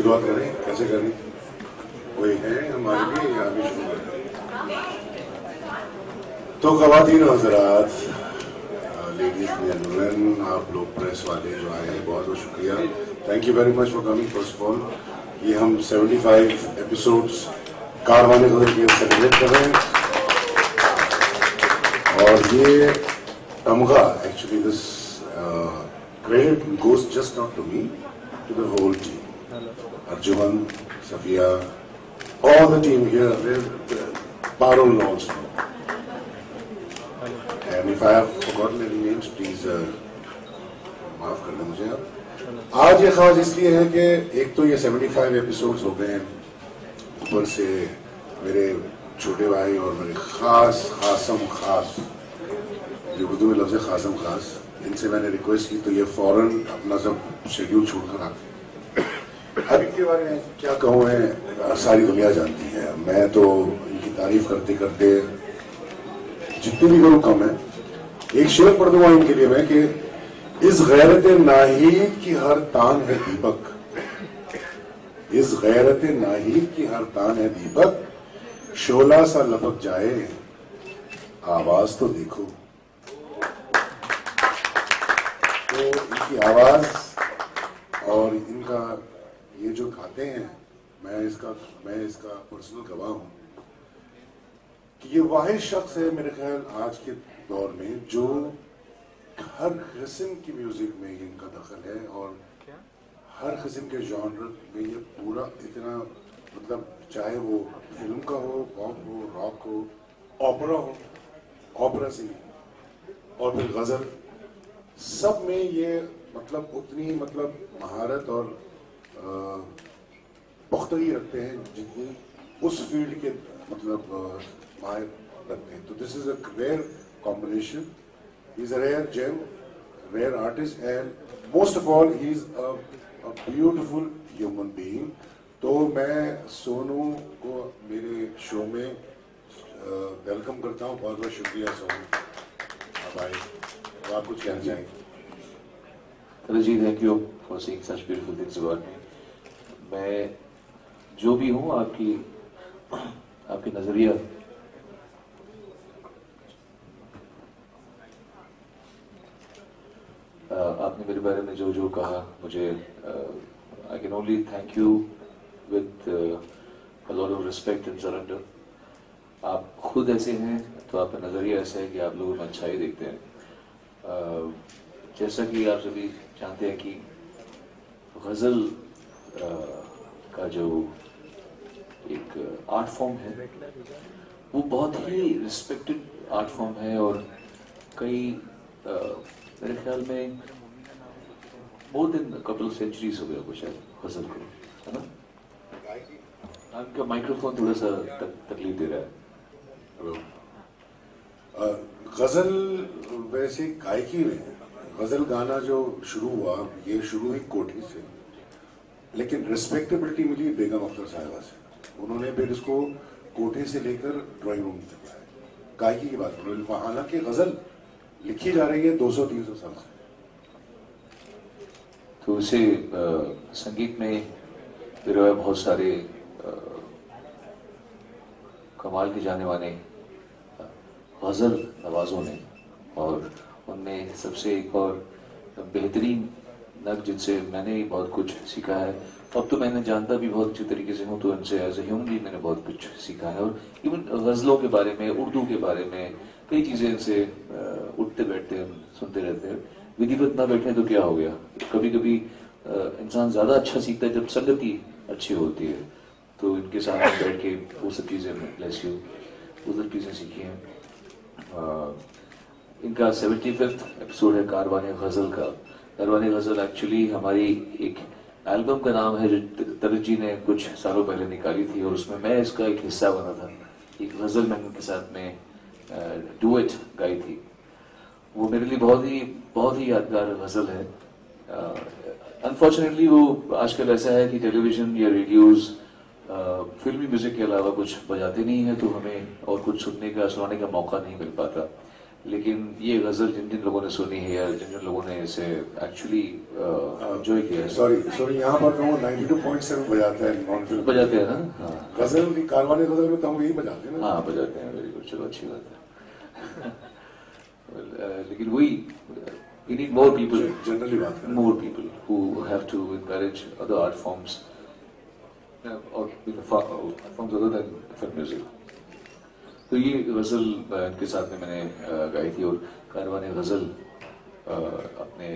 शुरुआत करें, कैसे करें? कोई है हमारे लिए? या अभी शुरू करें तो खवातीन हजरात लेडीज़ आप लोग प्रेस वाले जो आए हैं बहुत बहुत शुक्रिया। Thank you very much for coming first of all ये हम 75 एपिसोड्स कारवाने गदर के सेलिब्रेट कर रहे हैं। और ये तमगा actually this credit goes just not to me to the whole team Arjuman, Safia, all the team here, Parul also. And if I have forgotten any names, please uh, माफ़ कर मुझे आप। आज ये खास इसलिए है कि एक तो ये 75 एपिसोड्स हो गए हैं। ऊपर से मेरे छोटे भाई और मेरे खास खासम खास जो उर्दू में लफ्ज खासम खास इनसे मैंने रिक्वेस्ट की तो ये फ़ौरन अपना सब शेड्यूल छोड़कर आ अब इनके बारे में क्या कहूँ है सारी दुनिया जानती है। मैं तो इनकी तारीफ़ करते करते जितनी भी करूँ कम है, एक शेर पढ़ दूँगा इनके लिए मैं कि, इस गैरत नाहीद की हर तान है दीपक। इस गैरत नाहीद की हर तान है दीपक। शोला सा लपक जाए, आवाज़ तो देखो। तो इनकी आवाज़ और इनका ये जो खाते हैं मैं इसका मैं इसका पर्सनल गवाह हूँ कि ये वाहिद शख्स है मेरे ख्याल आज के दौर में जो हर किस्म की म्यूज़िक में इनका दखल है और हर किस्म के जॉनर में ये पूरा इतना मतलब चाहे वो फ़िल्म का हो पॉप हो रॉक हो ओपरा हो ओपरा सिंगिंग और फिर गज़ल सब में ये मतलब उतनी मतलब महारत और पुख्तगी रखते हैं जितनी उस फ़ील्ड के मतलब माहिर रखते हैं। तो this is a rare combination is a rare gem rare artist and most of all he is a beautiful human being तो मैं सोनू को मेरे शो में वेलकम करता हूँ। बहुत बहुत शुक्रिया सोनू। भाई तो आप कुछ कहना चाहेंगे? जी thank you for seeing such beautiful things about me मैं जो भी हूँ, आपकी, आपके नज़रिया। आपने मेरे बारे में जो जो कहा, मुझे I can only thank you with lot of respect and surrender आप खुद ऐसे हैं तो आपका नज़रिया ऐसा है कि आप लोगों में अच्छाई देखते हैं। जैसा कि आप सभी जानते हैं कि गज़ल का जो एक आर्ट फॉर्म है वो बहुत ही रिस्पेक्टेड आर्ट फॉर्म है और कई आ, मेरे ख्याल में मोर देन कपल सेंचुरीज हो गया कुछ गज़ल को है ना? आपका माइक्रोफोन थोड़ा सा तक, तकलीफ़ दे रहा है? गज़ल वैसे गायकी में गज़ल गाना जो शुरू हुआ ये शुरू हुई कोठी से। लेकिन रिस्पेक्टेबिलिटी मिली बेगम अख्तर साहिबा से उन्होंने फिर इसको कोठे से लेकर ड्राइंग रूम तक लाया। गायकी की बात करो हालाँकि गज़ल लिखी जा रही है 200-300 साल से। तो उसे संगीत में फिर बहुत सारे आ, कमाल के जाने वाले गज़ल नवाजों ने और उनमें सबसे एक और बेहतरीन नग जिनसे मैंने बहुत कुछ सीखा है। अब तो मैंने जानता भी बहुत अच्छी तरीके से हूँ तो उनसे एज ए ह्यूमन भी मैंने बहुत कुछ सीखा है। और इवन गज़लों के बारे में, उर्दू के बारे में, कई चीज़ें इनसे उठते बैठते हम सुनते रहते हैं। विधिवत ना बैठे तो क्या हो गया? कभी कभी इंसान ज़्यादा अच्छा सीखता है जब संगति अच्छी होती है। तो इनके साथ बैठ के वो सब चीज़ें ब्लेस यू वो सब चीज़ें सीखी हैं। इनका सेवेंटी फिफ्थ एपिसोड है कारवान गज़ल का। कारवान गज़ल एक्चुअली हमारी एक एल्बम का नाम है जो तरज जी ने कुछ सालों पहले निकाली थी और उसमें मैं इसका एक हिस्सा बना था। एक गज़ल मैं उनके साथ में डुएट गाई थी। वो मेरे लिए बहुत ही बहुत ही यादगार गज़ल है। अनफॉर्चुनेटली वो आजकल ऐसा है कि टेलीविज़न या रेडियोज फिल्मी म्यूज़िक के अलावा कुछ बजाते नहीं है तो हमें और कुछ सुनने का, सुनाने का मौका नहीं मिल पाता। लेकिन ये गज़ल जिन जिन लोगों ने सुनी है या जिन जिन लोगों ने इसे एक्चुअली एंजॉय किया है। सॉरी सॉरी यहाँ पर तो वो 92.7 बजाता है नॉन फ़िल्म बजाते हैं ना? हाँ। गज़ल की कारवानी गज़ल में तो हम यही बजाते हैं ना। हाँ बजाते हैं वेरी गुड चलो अच्छी बात है। Uh, लेकिन वही we need more people generally बात करें more people who have to encourage other art forms uh, or you know, fa- art forms other than film music. तो ये गज़ल इनके साथ में मैंने गाई थी और कारवान गज़ल अपने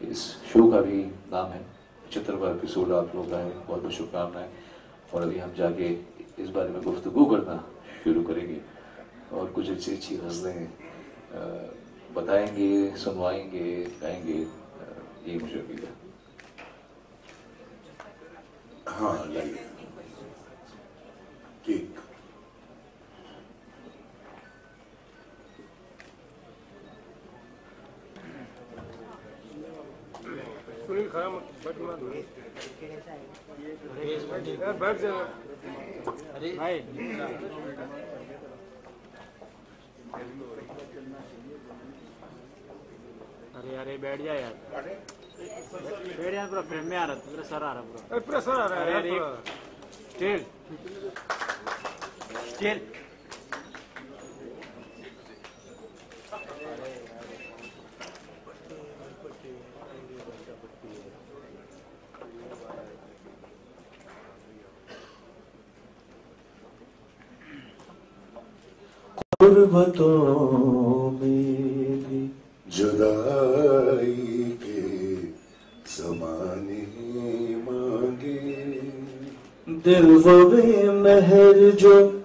इस शो का भी नाम है। पचहत्तरवा एपिसोड आप लोग का है। बहुत बहुत शुभकामनाएँ। और अभी हम जाके इस बारे में गुफ्तगू करना शुरू करेंगे और कुछ अच्छी अच्छी गज़लें बताएँगे, सुनवाएँगे, गाएँगे। यही मुझे उम्मीद है। हाँ लाइए। सुनील खड़ा मत बैठ मत। यार बैठ जा। भाई। अरे अरे बैठ जा यार। बैठ जा पूरा फ्रेम में आ रहा पूरा सर आ रहा पूरा। अरे प्रेशर आ रहा है अरे, यार अरे, स्टील। स्टील। के मांगे। दिल वो मेहर जो,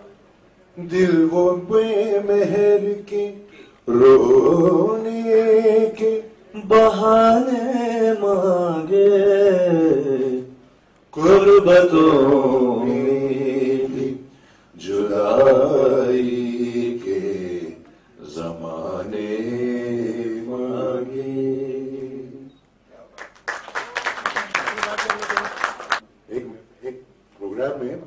दिल वो बेमहर के रोने के बहाने मांगे। गुर्बतों में जुदाई के जमाने मांगे। एक एक प्रोग्राम में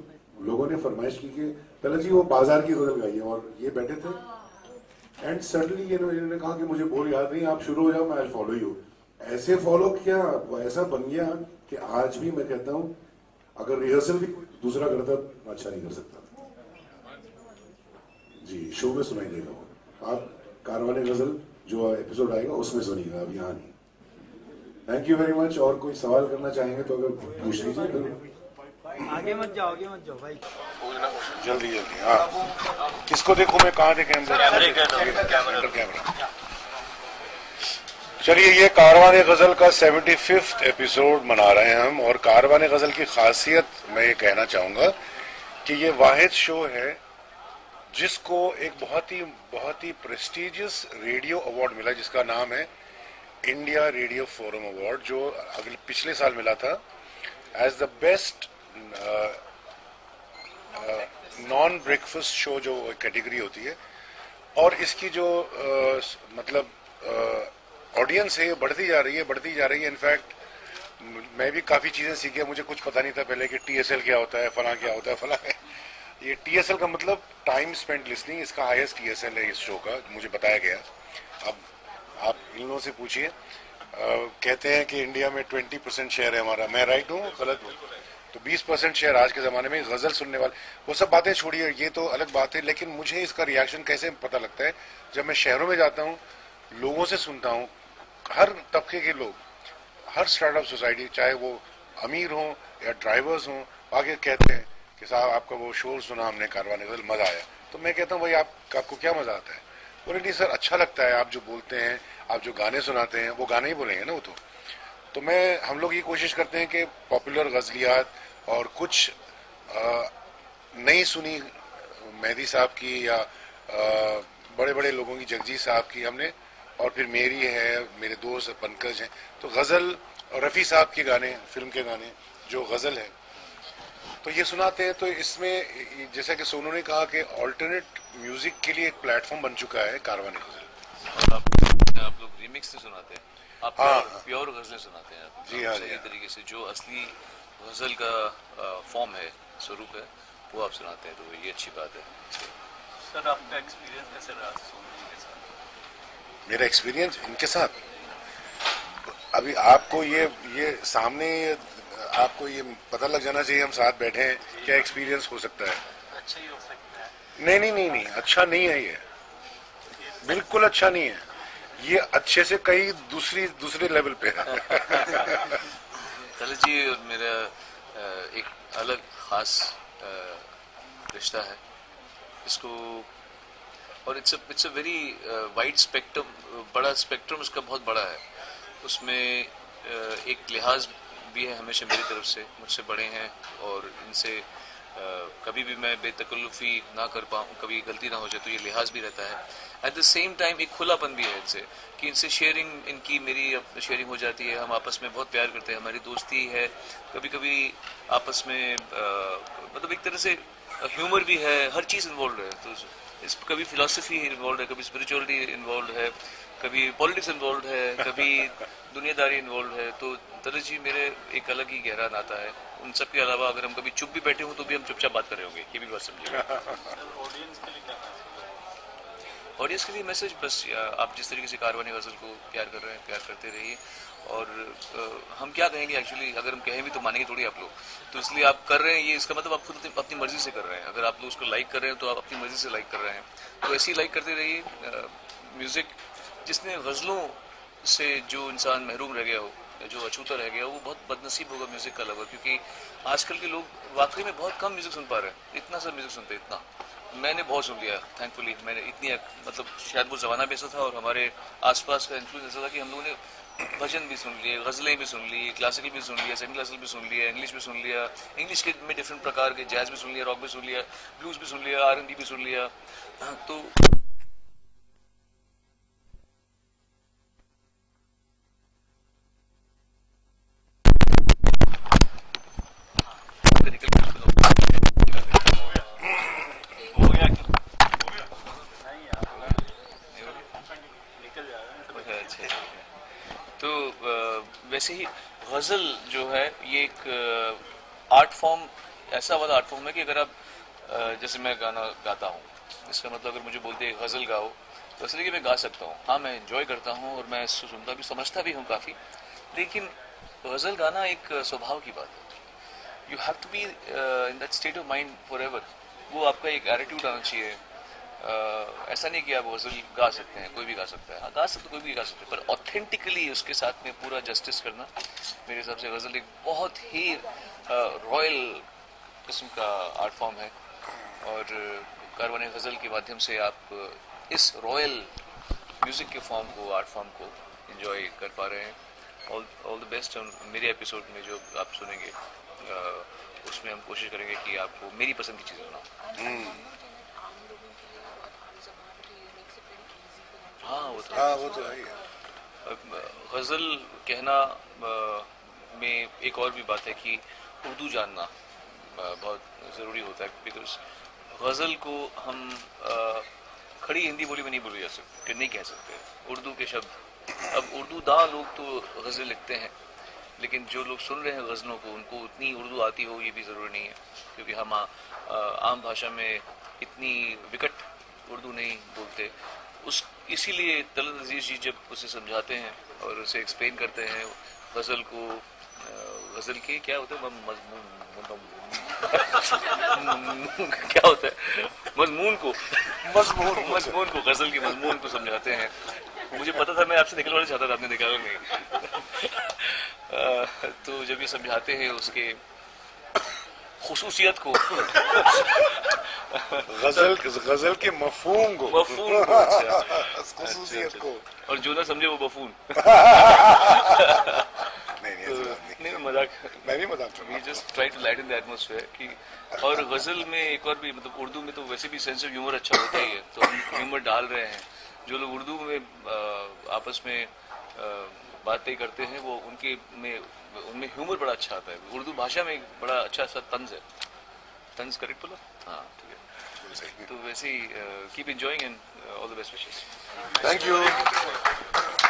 लोगों ने फरमाइश की कि, पहले जी वो बाज़ार की गज़ल गाइए और ये बैठे थे। एंड सडनली ये इन्होंने कहा कि मुझे बोल याद नहीं, आप शुरू हो जाओ, मैं फॉलो यू ऐसे फॉलो किया, वो ऐसा बन गया कि आज भी मैं कहता हूँ, अगर रिहर्सल भी दूसरा करता अच्छा नहीं कर सकता। जी शो में सुनाई देगा वो। आप कारवाने गज़ल जो एपिसोड आएगा उसमें सुनिएगा अब यहाँ नहीं। थैंक यू वेरी मच और कोई सवाल करना चाहेंगे तो अगर पूछ लीजिए फिर आगे मत जाओ आगे मत जाओ भाई। जल्दी जल्दी हाँ। किसको देखो मैं कहाँ देखें अंदर? कैमरा कैमरा चलिए ये कारवान गज़ल का 75th एपिसोड मना रहे हैं हम और कारवान गज़ल की खासियत मैं ये कहना चाहूँगा कि ये वाहिद शो है जिसको एक बहुत ही बहुत ही प्रेस्टिजियस रेडियो अवार्ड मिला जिसका नाम है इंडिया रेडियो फोरम अवार्ड जो अगले पिछले साल मिला था। As the best non breakfast show जो कैटेगरी होती है। और इसकी जो स- मतलब ऑडियंस uh, है ये बढ़ती जा रही है बढ़ती जा रही है। इनफैक्ट मैं भी काफ़ी चीज़ें सीखी मुझे कुछ पता नहीं था पहले कि टीएसएल क्या होता है फला क्या होता है फला है। ये टीएसएल का मतलब टाइम स्पेंड लिसनिंग इसका हाईएस्ट टीएसएल है इस शो का, मुझे बताया गया। अब आप इन लोगों से पूछिए। कहते हैं कि इंडिया में 20 परसेंट शेयर है हमारा। मैं राइट हूँ, गलत हूँ? तो 20 परसेंट शेयर आज के ज़माने में गज़ल सुनने वाले वो सब बातें छोड़िए, ये तो अलग बात है, लेकिन मुझे इसका रिएक्शन कैसे पता लगता है? जब मैं शहरों में जाता हूँ, लोगों से सुनता हूँ, हर तबके के लोग, हर स्टार्टअप सोसाइटी चाहे वो अमीर हों या ड्राइवर्स हों, आगे कहते हैं कि साहब, आपका वो शोर सुना हमने कारवाने गज़ल मज़ा आया। तो मैं कहता हूँ, भाई, आप, आपको क्या मज़ा आता है? बोले, नहीं सर अच्छा लगता है, आप जो बोलते हैं, आप जो गाने सुनाते हैं, वो गाने ही बोलेंगे ना वो तो। तो मैं, हम लोग ये कोशिश करते हैं कि पॉपुलर गजलियात और कुछ नई सुनी मेहदी साहब की या बड़े बड़े लोगों की, जगजीत साहब की हमने, और फिर मेरी है, मेरे दोस्त, पंकज हैं। तो गज़ल और रफ़ी साहब के गाने, फ़िल्म के गाने, जो गज़ल है तो ये सुनाते हैं तो इसमें जैसा कि सोनू ने कहा कि ऑल्टरनेट म्यूज़िक के लिए एक प्लेटफॉर्म बन चुका है कारवान गज़ल आप आप लोग रिमिक्स से सुनाते हैं। आप हाँ। प्योर गजलें सुनाते हैं। आप जी हाँ, सही हाँ। तरीके से जो असली गज़ल का फॉर्म है स्वरूप है वो आप सुनाते हैं तो ये अच्छी बात है। सर आपका एक्सपीरियंस कैसे रहा सोनू के साथ? मेरा एक्सपीरियंस इनके साथ? अभी आपको ये ये सामने आपको ये पता लग जाना चाहिए हम साथ बैठे हैं क्या एक्सपीरियंस हो सकता है? अच्छा ही हो सकता है। नहीं नहीं नहीं नहीं अच्छा नहीं है ये। बिल्कुल अच्छा नहीं है। ये अच्छे से कई दूसरी दूसरे लेवल पे है। जी मेरा एक अलग खास रिश्ता है। इसको और it's it's a very wide spectrum बड़ा स्पेक्ट्रम इसका बहुत बड़ा है। उसमें एक लिहाज भी है हमेशा मेरी तरफ़ से मुझसे बड़े हैं और इनसे अ, कभी भी मैं बेतकल्लुफ़ी ना कर पाऊँ कभी गलती ना हो जाए तो ये लिहाज भी रहता है। एट द सेम टाइम एक खुलापन भी है इनसे कि इनसे शेयरिंग इनकी मेरी शेयरिंग हो जाती है हम आपस में बहुत प्यार करते हैं हमारी दोस्ती है। कभी कभी आपस में अ, मतलब एक तरह से ह्यूमर भी है हर चीज़ इन्वॉल्व है तो इस कभी फिलासफी इन्वॉल्व है कभी स्पिरिचुअलिटी इन्वॉल्व है कभी पॉलिटिक्स इन्वॉल्व है कभी दुनियादारी इन्वॉल्व है तो तरह जी मेरे एक अलग ही गहरा नाता है। उन सब के अलावा अगर हम कभी चुप भी बैठे हों तो भी हम चुपचाप बात कर रहे होंगे ये भी बात समझिए। ऑडियंस के लिए मैसेज बस आप जिस तरीके से कारवानी गज़ल को प्यार कर रहे हैं प्यार करते रहिए। और अ, हम क्या कहेंगे एक्चुअली अगर हम कहें भी तो मानेंगे थोड़ी आप लोग। तो इसलिए आप कर रहे हैं ये इसका मतलब आप खुद अपनी मर्ज़ी से कर रहे हैं। अगर आप लोग उसको लाइक कर रहे हैं तो आप अपनी मर्ज़ी से लाइक कर रहे हैं। तो ऐसे ही लाइक करते रहिए म्यूज़िक जिसने गज़लों से जो इंसान महरूम रह गया हो जो अछूता रह गया वो बहुत बदनसीब होगा म्यूज़िक का लवर क्योंकि आजकल के लोग वाकई में बहुत कम म्यूज़िक सुन पा रहे हैं। इतना सा म्यूज़िक सुनते इतना। मैंने बहुत सुन लिया थैंकफुली मैंने इतनी मतलब शायद वो ज़माना भी ऐसा था और हमारे आसपास का इन्फ्लुएंस ऐसा था कि हम लोगों ने भजन भी सुन लिए, गज़लें भी सुन ली क्लासिकल भी सुन लिया सेमी क्लासिकल भी सुन लिया इंग्लिश भी सुन लिया इंग्लिश के में डिफरेंट प्रकार के जैज भी सुन लिया रॉक भी सुन लिया ब्लूज भी सुन लिया आरएनडी भी सुन लिया। तो अच्छा तो वैसे ही गज़ल जो है, ये एक आर्ट फॉर्म ऐसा वाला आर्ट फॉर्म है कि अगर आप जैसे मैं गाना गाता हूँ, इसका मतलब अगर मुझे बोलते हैं गज़ल गाओ तो इसलिए कि मैं गा सकता हूँ। हाँ मैं इंजॉय करता हूँ और मैं सुनता भी, समझता भी हूँ काफ़ी, लेकिन गज़ल गाना एक स्वभाव की बात है। You have to be in that state of mind forever वो आपका एक एटीट्यूड आना चाहिए। ऐसा नहीं कि आप गज़ल गा सकते हैं, कोई भी गा सकता है। हाँ गा सकते, कोई भी गा सकते पर ऑथेंटिकली उसके साथ में पूरा जस्टिस करना मेरे हिसाब से गज़ल एक बहुत ही रॉयल किस्म का आर्ट फॉर्म है। और कारवान गज़ल के माध्यम से आप इस रॉयल म्यूज़िक के फॉर्म को आर्ट फॉर्म को इंजॉय कर पा रहे हैं। ऑल द बेस्ट मेरे एपिसोड में जो आप सुनेंगे। उसमें हम कोशिश करेंगे कि आपको मेरी पसंद की चीज़ें सुनाऊं। हाँ वो तो हाँ वो तो है गज़ल कहना में एक और भी बात है कि उर्दू जानना बहुत ज़रूरी होता है बिकॉज़ गज़ल को हम खड़ी हिंदी बोली में नहीं बोली जा सकते नहीं कह सकते। उर्दू के शब्द। अब उर्दू दा लोग तो गज़ल लिखते हैं लेकिन जो लोग सुन रहे हैं गज़लों को उनको उतनी उर्दू आती हो ये भी ज़रूरी नहीं है क्योंकि हम आ, आम भाषा में इतनी विकट उर्दू नहीं बोलते। उस इसीलिए तलत अज़ीज़ जी जब उसे समझाते हैं और उसे एक्सप्लेन करते हैं गज़ल को गज़ल के क्या होता है? मजमून- क्या होता है? मजमून को मजमून। मजमून को गज़ल के मजमून को समझाते हैं। मुझे पता था मैं आपसे निकलवाना चाहता था आपने निकाला नहीं तो जब ये समझाते हैं उसके खसूसियत को गज़ल गज़ल के मफहूम को मफहूम को खसूसियत को और जो ना समझे वो बफून नहीं नहीं ऐसी बात नहीं नहीं मज़ाक मैं भी मज़ाक we just try to lighten the atmosphere कि और गज़ल में एक और भी मतलब उर्दू में तो वैसे भी सेंस ऑफ़ ह्यूमर अच्छा होता ही है तो हम ह्यूमर डाल रहे हैं जो लोग उर्दू में आपस में बातें करते हैं वो उनके में उनमें ह्यूमर बड़ा अच्छा आता है। उर्दू भाषा में एक बड़ा अच्छा सा तंज है। तंज करेक्ट बोला? हाँ ठीक है। तो वैसे ही keep enjoying and all the best wishes thank you